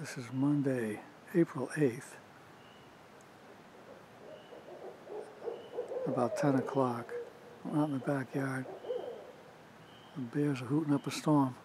This is Monday, April 8th. About 10 o'clock. I'm out in the backyard. The bears are hooting up a storm.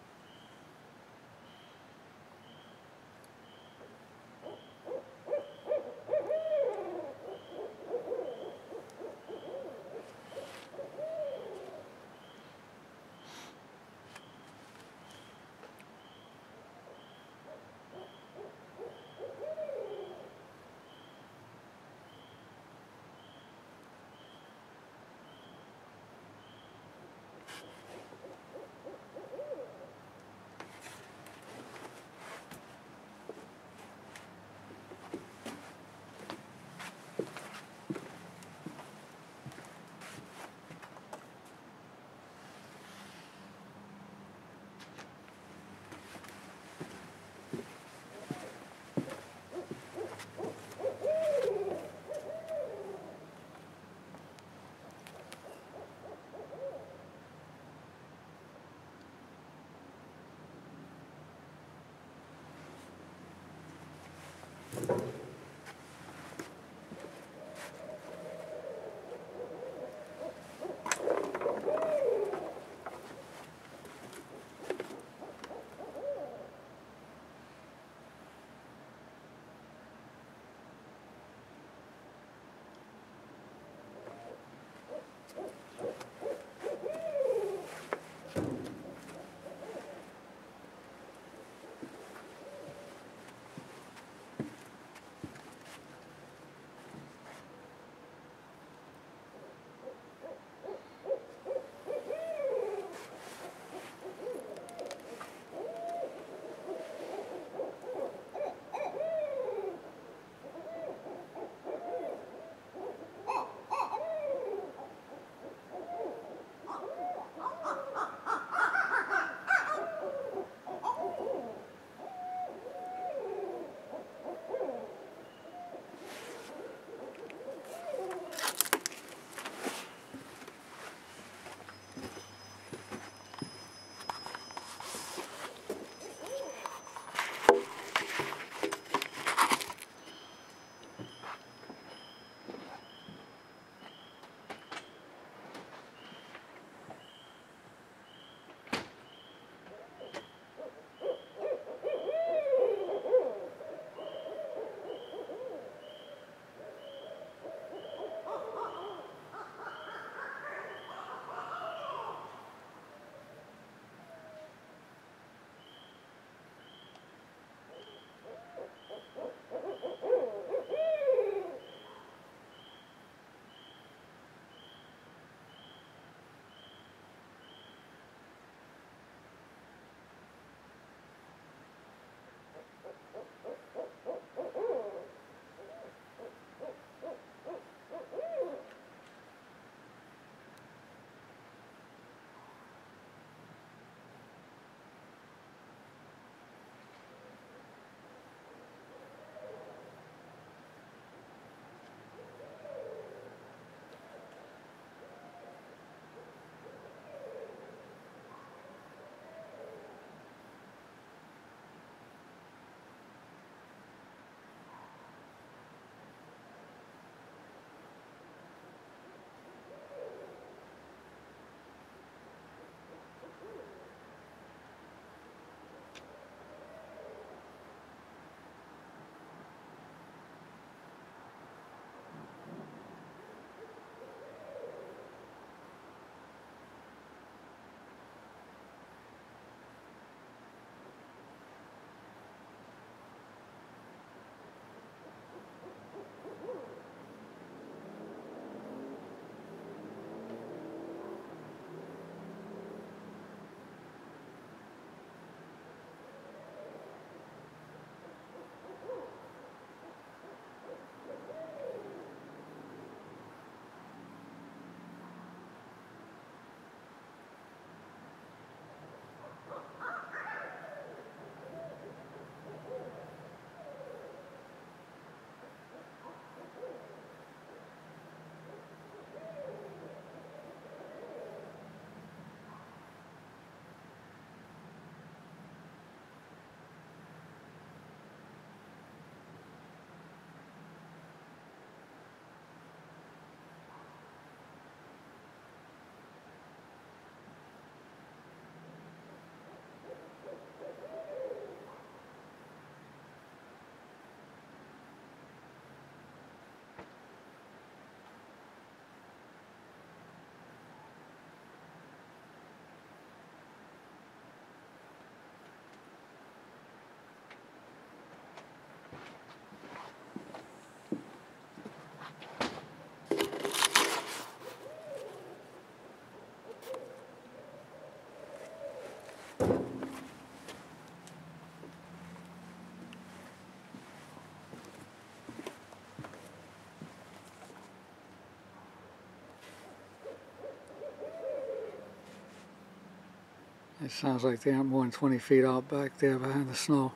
It sounds like they aren't more than 20 feet out back there behind the snow.